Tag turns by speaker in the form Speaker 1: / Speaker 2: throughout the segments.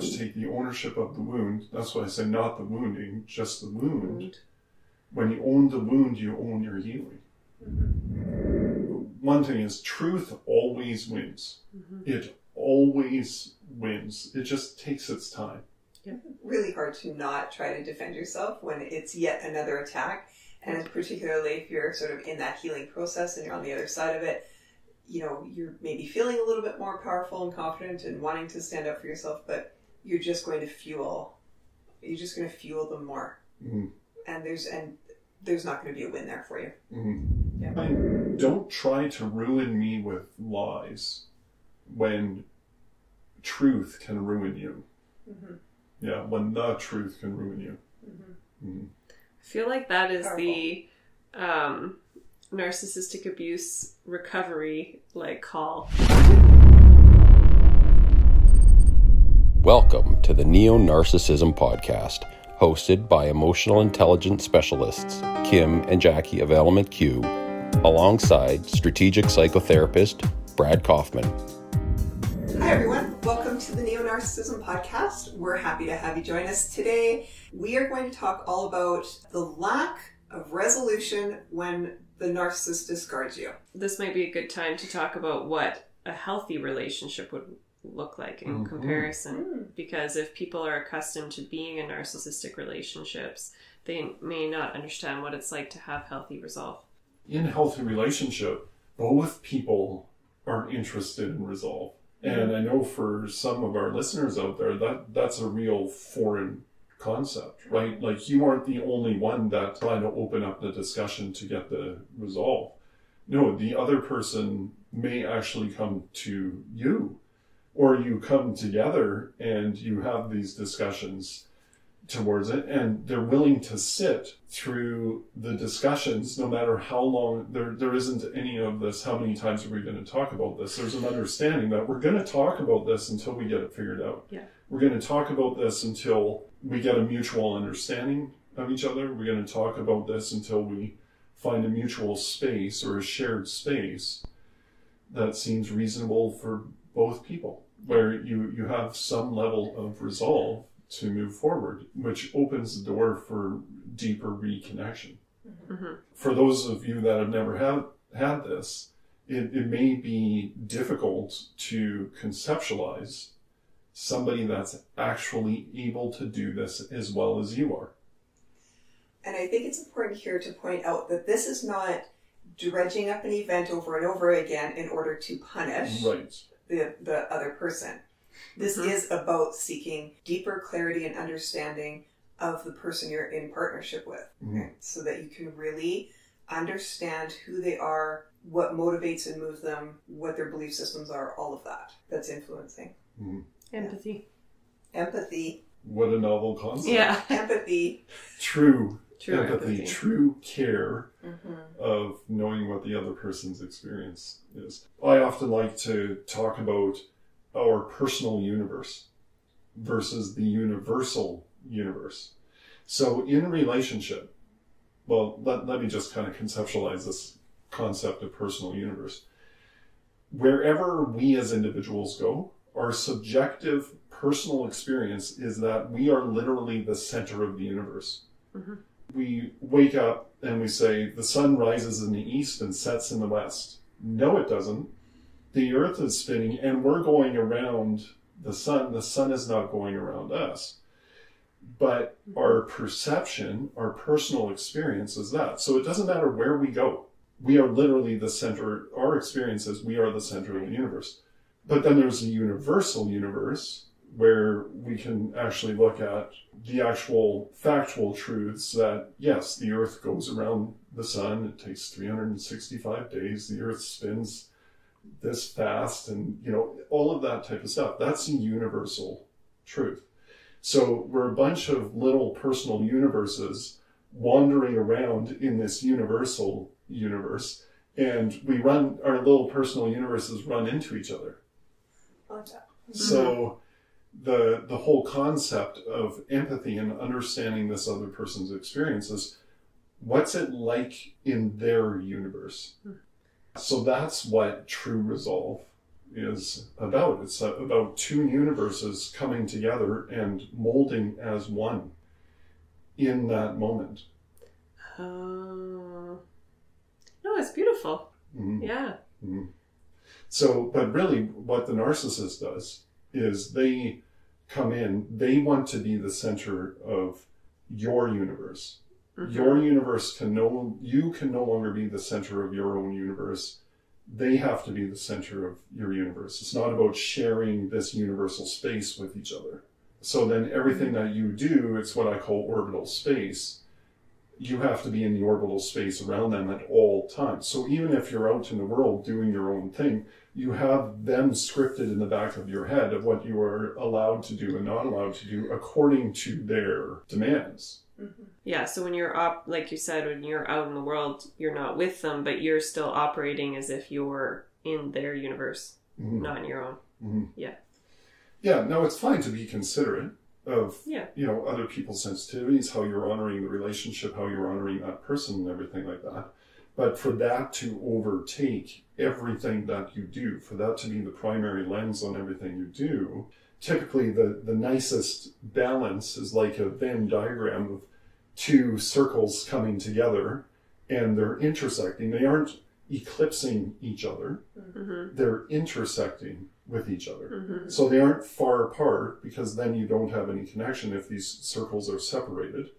Speaker 1: to take the ownership of the wound. That's why I say not the wounding, just the wound.
Speaker 2: Wound.
Speaker 1: When you own the wound, you own your healing. One thing is, truth always wins. Mm-hmm. It always wins. It just takes its time. Yeah.
Speaker 3: really hard to not try to defend yourself when it's yet another attack. And particularly if you're sort of in that healing process and you're on the other side of it, you know, you're maybe feeling a little bit more powerful and confident and wanting to stand up for yourself, but you're just going to fuel, you're just going to fuel them more.
Speaker 1: Mhm.
Speaker 3: And there's, and there's not going to be a win there for you.
Speaker 1: Mhm.
Speaker 3: Yeah.
Speaker 1: And don't try to ruin me with lies when truth can ruin you.
Speaker 3: Mhm.
Speaker 1: Yeah, when the truth can ruin you. Mhm.
Speaker 2: I feel like that is the um, narcissistic abuse recovery like call.
Speaker 4: Welcome to the Neo Narcissism Podcast, hosted by emotional intelligence specialists Kim and Jackie of Element Q, alongside strategic psychotherapist Brad Kauffman.
Speaker 3: Hi, everyone. Welcome to the Neo Narcissism Podcast. We're happy to have you join us today. We are going to talk all about the lack of resolution when the narcissist discards you.
Speaker 2: This might be a good time to talk about what a healthy relationship would look like in
Speaker 1: Mhm.
Speaker 2: comparison. Because if people are accustomed to being in narcissistic relationships, they may not understand what it's like to have healthy resolve.
Speaker 1: In a healthy relationship, both people are interested in resolve. And I know for some of our listeners out there, that that's a real foreign concept, right? Like you aren't the only one that trying to open up the discussion to get the resolve. No, the other person may actually come to you, or you come together and you have these discussions towards it and they're willing to sit through the discussions no matter how long there there isn't any of this how many times are we going to talk about this? There's an understanding that we're going to talk about this until we get it figured out.
Speaker 2: Yeah.
Speaker 1: we're going to talk about this until we get a mutual understanding of each other. We're going to talk about this until we find a mutual space or a shared space that seems reasonable for both people where you you have some level of resolve to move forward, which opens the door for deeper reconnection.
Speaker 2: Mhm.
Speaker 1: For those of you that have never had had this, it, it may be difficult to conceptualize somebody that's actually able to do this as well as you are.
Speaker 3: And I think it's important here to point out that this is not dredging up an event over and over again in order to punish
Speaker 1: Right.
Speaker 3: The, the other person. This
Speaker 2: Mhm.
Speaker 3: is about seeking deeper clarity and understanding of the person you're in partnership with,
Speaker 1: Mhm.
Speaker 3: so that you can really understand who they are, what motivates and moves them, what their belief systems are, all of that that's influencing.
Speaker 2: Empathy.
Speaker 3: Empathy,
Speaker 1: What a novel concept.
Speaker 2: Yeah.
Speaker 3: empathy.
Speaker 1: True,
Speaker 2: True
Speaker 1: empathy,
Speaker 2: empathy.
Speaker 1: true care mm-hmm. of knowing what the other person's experience is. I often like to talk about our personal universe versus the universal universe. So in a relationship, well, let, let me just kind of conceptualize this concept of personal universe. Wherever we as individuals go, our subjective personal experience is that we are literally the center of the universe. Mm-hmm. We wake up and we say, the sun rises in the east and sets in the west. No, it doesn't. The earth is spinning and we're going around the sun. The sun is not going around us. But our perception, our personal experience is that. So it doesn't matter where we go. We are literally the center, our experience is we are the center of the universe. But then there's a universal universe where we can actually look at the actual factual truths that yes, the earth goes around the sun. It takes 365 days. The earth spins this fast and, you know, all of that type of stuff. That's a universal truth. So we're a bunch of little personal universes wandering around in this universal universe and we run our little personal universes run into each other.
Speaker 3: I like that.
Speaker 1: So mm-hmm. The the whole concept of empathy and understanding this other person's experiences, what's it like in their universe? So that's what true resolve is about. It's about two universes coming together and molding as one in that moment.
Speaker 2: Oh. No, it's beautiful.
Speaker 1: Mhm.
Speaker 2: Yeah.
Speaker 1: So, but really, what the narcissist does is they come in, they want to be the center of your universe.
Speaker 2: Mhm.
Speaker 1: Your universe can no, you can no longer be the center of your own universe. They have to be the center of your universe. It's not about sharing this universal space with each other. So then everything that you do, it's what I call orbital space. You have to be in the orbital space around them at all times. So even if you're out in the world doing your own thing, you have them scripted in the back of your head of what you are allowed to do and not allowed to do according to their demands.
Speaker 2: Yeah, so when you're op like you said, when you're out in the world, you're not with them, but you're still operating as if you're in their universe,
Speaker 1: Mhm.
Speaker 2: not in your own.
Speaker 1: Mhm.
Speaker 2: Yeah.
Speaker 1: Yeah, no, it's fine to be considerate of
Speaker 2: Yeah.
Speaker 1: you know other people's sensitivities, how you're honoring the relationship, how you're honoring that person, and everything like that. But for that to overtake everything that you do, for that to be the primary lens on everything you do, typically the, the nicest balance is like a Venn diagram of two circles coming together and they're intersecting. They aren't eclipsing each other,
Speaker 2: Mm-hmm.
Speaker 1: they're intersecting with each other.
Speaker 2: Mm-hmm.
Speaker 1: So they aren't far apart because then you don't have any connection if these circles are separated.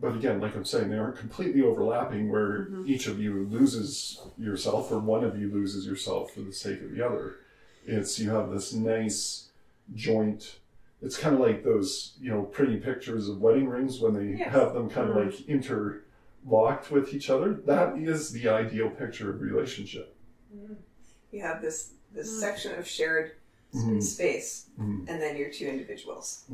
Speaker 1: But again, like I'm saying, they aren't completely overlapping where
Speaker 2: Mhm.
Speaker 1: each of you loses yourself or one of you loses yourself for the sake of the other. It's you have this nice joint. It's kind of like those, you know, pretty pictures of wedding rings when they
Speaker 3: Yes.
Speaker 1: have them kind of
Speaker 2: Mhm.
Speaker 1: like interlocked with each other. That is the ideal picture of relationship.
Speaker 3: You have this this
Speaker 2: Mm.
Speaker 3: section of shared
Speaker 1: Mhm.
Speaker 3: space,
Speaker 1: Mhm.
Speaker 3: and then your two individuals.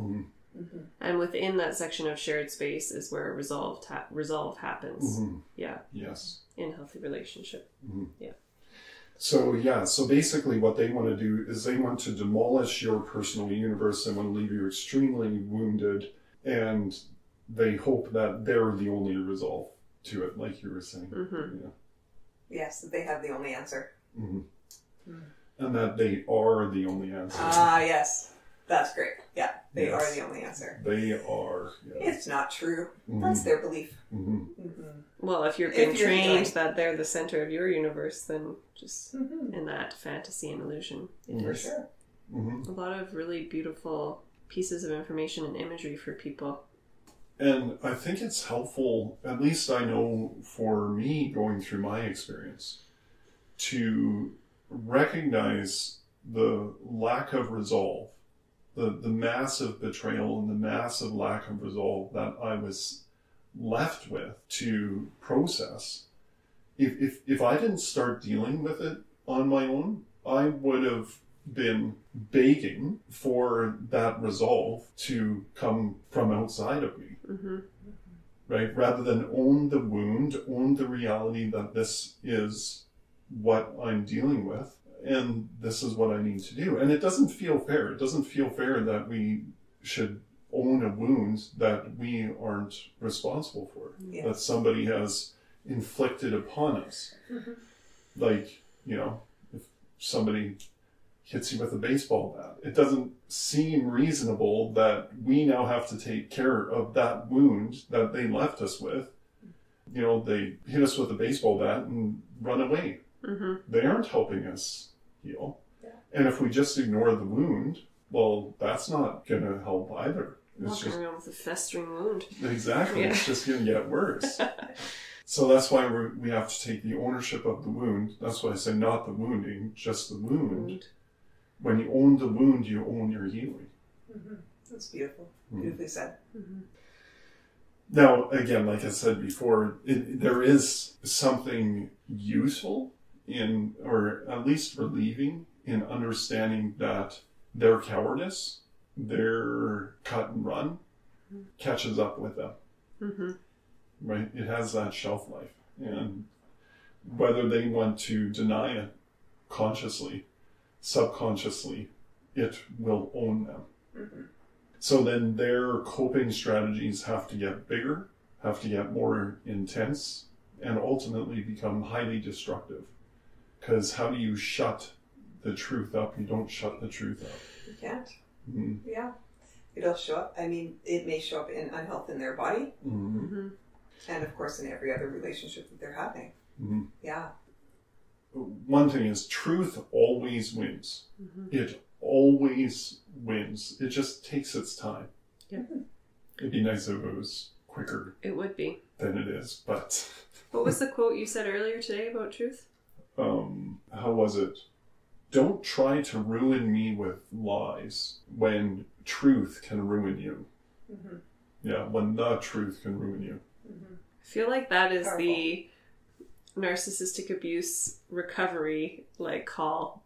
Speaker 1: Mhm.
Speaker 3: Mm-hmm.
Speaker 2: And within that section of shared space is where resolve ha- resolve happens.
Speaker 1: Mhm.
Speaker 2: Yeah,
Speaker 1: Yes.
Speaker 2: in healthy relationship. Yeah.
Speaker 1: So yeah, so basically what they want to do is they want to demolish your personal universe. They want to leave you extremely wounded, and they hope that they're the only resolve to it, like you were saying.
Speaker 2: Mhm.
Speaker 1: Yeah.
Speaker 3: Yes, they have the only answer. Mm.
Speaker 1: And that they are the only answer.
Speaker 3: Ah, yes, that's great. Yeah, they
Speaker 1: Yes.
Speaker 3: are the only answer.
Speaker 1: they are. Yes.
Speaker 3: It's not true.
Speaker 1: Mhm.
Speaker 3: That's their belief.
Speaker 1: Mhm.
Speaker 3: Mm-hmm.
Speaker 2: Well, if you're
Speaker 3: If
Speaker 2: being
Speaker 3: you're
Speaker 2: trained
Speaker 3: like-
Speaker 2: that they're the center of your universe, then just
Speaker 3: Mm-hmm.
Speaker 2: in that fantasy and illusion, it
Speaker 1: Mhm.
Speaker 3: For
Speaker 2: is
Speaker 3: sure.
Speaker 1: Mhm.
Speaker 2: a lot of really beautiful pieces of information and imagery for people.
Speaker 1: And I think it's helpful, at least I know for me going through my experience, to recognize the lack of resolve, the, the massive betrayal and the massive lack of resolve that I was left with to process. If, if, if I didn't start dealing with it on my own, I would have been begging for that resolve to come from outside of me
Speaker 2: hmm
Speaker 1: right? Rather than own the wound, own the reality that this is what I'm dealing with and this is what I need to do. And it doesn't feel fair. It doesn't feel fair that we should own a wound that we aren't responsible for,
Speaker 3: Yeah.
Speaker 1: that somebody has inflicted upon us.
Speaker 3: Mhm.
Speaker 1: Like, you know, if somebody hits you with a baseball bat, it doesn't seem reasonable that we now have to take care of that wound that they left us with. You know, they hit us with a baseball bat and run away.
Speaker 2: hmm
Speaker 1: They aren't helping us heal.
Speaker 3: Yeah.
Speaker 1: And if we just ignore the wound, well, that's not going to help either. It's
Speaker 2: Walking
Speaker 1: just
Speaker 2: around with a festering wound.
Speaker 1: Exactly.
Speaker 2: Yeah.
Speaker 1: It's just going to get worse. so that's why we we have to take the ownership of the wound. That's why I say not the wounding, just the wound.
Speaker 2: Wound.
Speaker 1: When you own the wound, you own your healing.
Speaker 3: Mm-hmm. That's beautiful.
Speaker 1: Mhm.
Speaker 3: Beautifully said.
Speaker 2: Mhm.
Speaker 1: Now, again, like I said before, it, there is something useful in, or at least relieving in understanding that their cowardice, their cut and run, catches up with them.
Speaker 2: Mhm.
Speaker 1: right? It has that shelf life. And whether they want to deny it consciously, subconsciously, it will own them.
Speaker 3: Mhm.
Speaker 1: So then their coping strategies have to get bigger, have to get more intense, and ultimately become highly destructive. Because how do you shut the truth up. You don't shut the truth up.
Speaker 3: You can't.
Speaker 1: Mm.
Speaker 3: Yeah. It'll show up. I mean, it may show up in unhealth in their body,
Speaker 1: Mm.
Speaker 2: hmm
Speaker 3: and of course in every other relationship that they're having.
Speaker 1: Mm.
Speaker 3: Yeah.
Speaker 1: One thing is, truth always wins.
Speaker 2: hmm
Speaker 1: It always wins. It just takes its time.
Speaker 2: Yeah.
Speaker 1: It'd be nice if it was quicker
Speaker 2: It would be.
Speaker 1: than it is, but
Speaker 2: What was the quote you said earlier today about truth?
Speaker 1: Um, how was it? Don't try to ruin me with lies when truth can ruin you.
Speaker 3: hmm
Speaker 1: Yeah, when the truth can ruin you.
Speaker 3: hmm
Speaker 2: I feel like that is the narcissistic abuse recovery like call.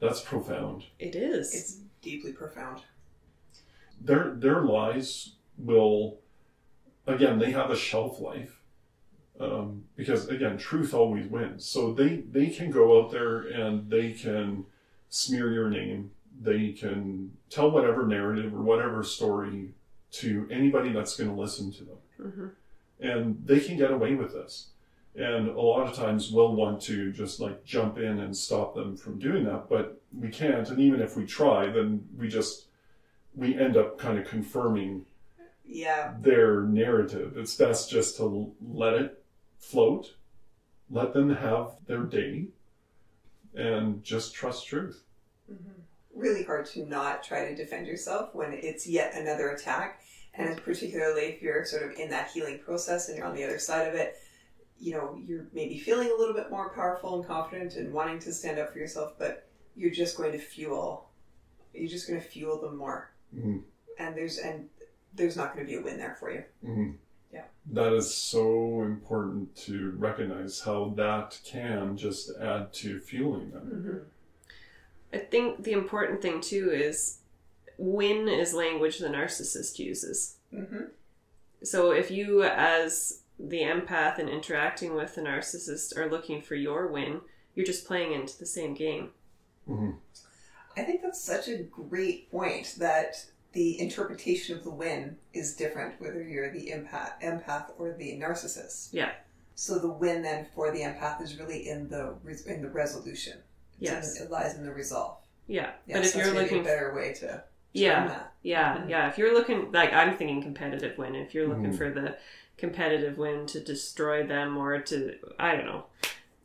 Speaker 1: That's profound.
Speaker 2: It is.
Speaker 3: It's deeply profound.
Speaker 1: Their their lies will, again, they have a shelf life, um, because again, truth always wins. So they they can go out there and they can smear your name. They can tell whatever narrative or whatever story to anybody that's going to listen to them.
Speaker 2: hmm
Speaker 1: and they can get away with this. And a lot of times we'll want to just like jump in and stop them from doing that, but we can't. And even if we try, then we just we end up kind of confirming
Speaker 3: Yeah.
Speaker 1: their narrative. It's best just to let it float, let them have their day, and just trust truth.
Speaker 3: hmm Really hard to not try to defend yourself when it's yet another attack. And particularly if you're sort of in that healing process and you're on the other side of it, you know, you're maybe feeling a little bit more powerful and confident and wanting to stand up for yourself, but you're just going to fuel, you're just going to fuel them more.
Speaker 1: Mhm.
Speaker 3: And there's, and there's not going to be a win there for you.
Speaker 1: Mhm.
Speaker 3: Yeah.
Speaker 1: That is so important to recognize how that can just add to fueling them.
Speaker 2: hmm I think the important thing too is when is language the narcissist uses.
Speaker 3: Mm-hmm.
Speaker 2: So if you, as the empath and interacting with the narcissist, are looking for your win, you're just playing into the same game.
Speaker 1: hmm
Speaker 3: I think that's such a great point that the interpretation of the win is different whether you're the empath, empath or the narcissist.
Speaker 2: Yeah.
Speaker 3: So the win then for the empath is really in the in the resolution. It's
Speaker 2: Yes.
Speaker 3: in- it lies in the resolve.
Speaker 2: Yeah.
Speaker 3: Yeah,
Speaker 2: but if
Speaker 3: so
Speaker 2: you're looking,
Speaker 3: a better way to term
Speaker 2: yeah,
Speaker 3: that.
Speaker 2: yeah,
Speaker 3: Mhm.
Speaker 2: yeah. If you're looking, like I'm thinking competitive win. If you're looking
Speaker 1: Mhm.
Speaker 2: for the competitive win to destroy them or to, I don't know,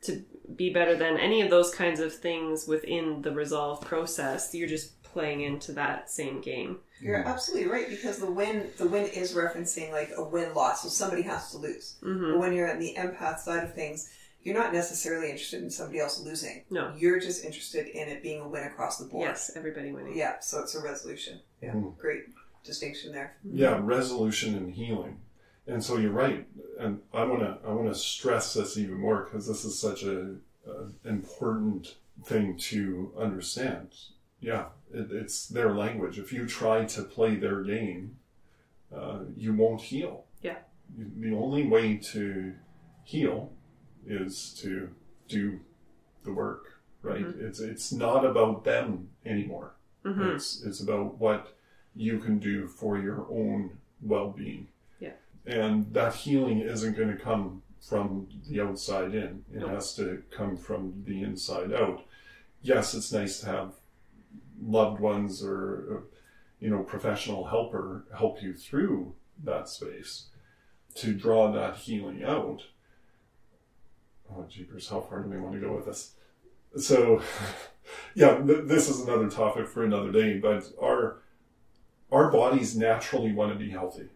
Speaker 2: to be better than any of those kinds of things within the resolve process, you're just playing into that same game.
Speaker 3: You're absolutely right because the win the win is referencing like a win loss, so somebody has to lose.
Speaker 2: hmm
Speaker 3: But when you're on the empath side of things, you're not necessarily interested in somebody else losing.
Speaker 2: No.
Speaker 3: You're just interested in it being a win across the board.
Speaker 2: Yes, everybody winning.
Speaker 3: Yeah, so it's a resolution. Yeah,
Speaker 1: Mhm.
Speaker 3: great distinction there.
Speaker 1: Yeah, resolution and healing. And so you're right, and I want to I want to stress this even more because this is such a, a important thing to understand. Yeah, it, it's their language. If you try to play their game, uh, you won't heal.
Speaker 2: Yeah.
Speaker 1: The only way to heal is to do the work. Right. It's it's not about them anymore.
Speaker 2: hmm
Speaker 1: It's it's about what you can do for your own well being.
Speaker 2: Yeah.
Speaker 1: And that healing isn't going to come from the outside in. It
Speaker 2: Nope.
Speaker 1: has to come from the inside out. Yes, it's nice to have loved ones or you know professional helper help you through that space to draw that healing out. Oh, jeepers, how far do we want to go with this? So, yeah, th- this is another topic for another day. But our our bodies naturally want to be healthy.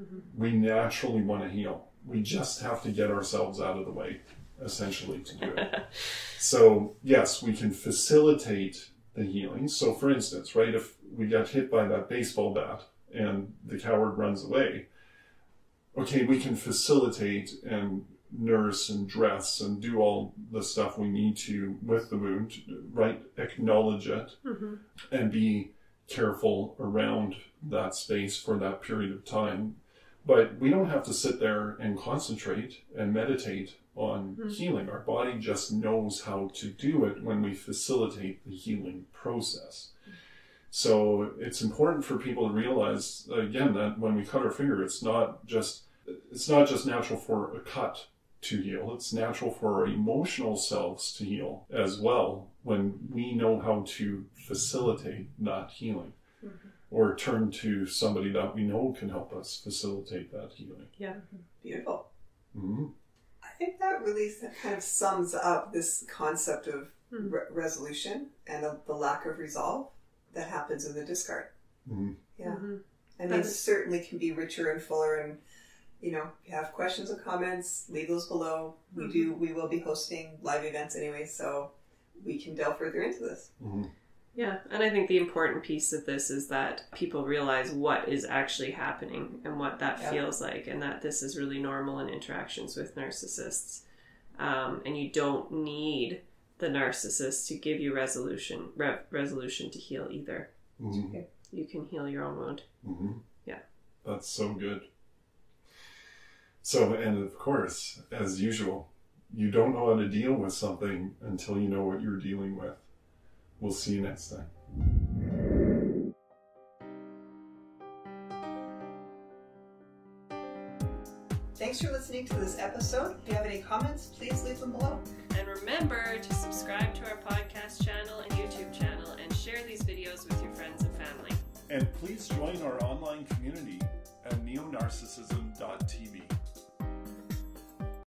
Speaker 2: Mhm.
Speaker 1: We naturally want to heal. We just have to get ourselves out of the way, essentially, to do it. so, yes, we can facilitate the healing. So, for instance, right, if we get hit by that baseball bat and the coward runs away, okay, we can facilitate and nurse and dress and do all the stuff we need to with the wound, right? Acknowledge it
Speaker 2: hmm
Speaker 1: and be careful around that space for that period of time. But we don't have to sit there and concentrate and meditate on
Speaker 2: Mhm.
Speaker 1: healing. Our body just knows how to do it when we facilitate the healing process. So it's important for people to realize again that when we cut our finger, it's not just it's not just natural for a cut to heal. It's natural for our emotional selves to heal as well when we know how to facilitate that healing or turn to somebody that we know can help us facilitate that healing.
Speaker 2: Yeah.
Speaker 3: Beautiful.
Speaker 1: hmm
Speaker 3: I think that really kind of sums up this concept of
Speaker 2: Hmm.
Speaker 3: re- resolution and of the lack of resolve that happens in the discard.
Speaker 1: hmm
Speaker 3: Yeah.
Speaker 2: Mhm.
Speaker 3: I mean,
Speaker 2: That
Speaker 3: certainly can be richer and fuller. And you know, if you have questions or comments, leave those below. We
Speaker 2: Mhm.
Speaker 3: do. We will be hosting live events anyway, so we can delve further into this.
Speaker 2: Yeah, and I think the important piece of this is that people realize what is actually happening and what that
Speaker 3: Yeah.
Speaker 2: feels like, and that this is really normal in interactions with narcissists. Um, and you don't need the narcissist to give you resolution re- resolution to heal either.
Speaker 1: hmm
Speaker 2: You can heal your own wound.
Speaker 1: hmm
Speaker 2: Yeah.
Speaker 1: That's so good. So, and of course, as usual, you don't know how to deal with something until you know what you're dealing with. We'll see you next time.
Speaker 3: Thanks for listening to this episode. If you have any comments, please leave them below.
Speaker 2: And remember to subscribe to our podcast channel and YouTube channel and share these videos with your friends and family.
Speaker 1: And please join our online community at neonarcissism.tv.